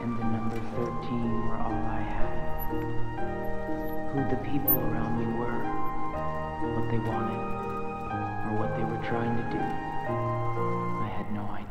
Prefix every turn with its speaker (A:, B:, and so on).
A: And the number 13 were all I had. Who the people around me were, what they wanted, or what they were trying to do, I had no idea.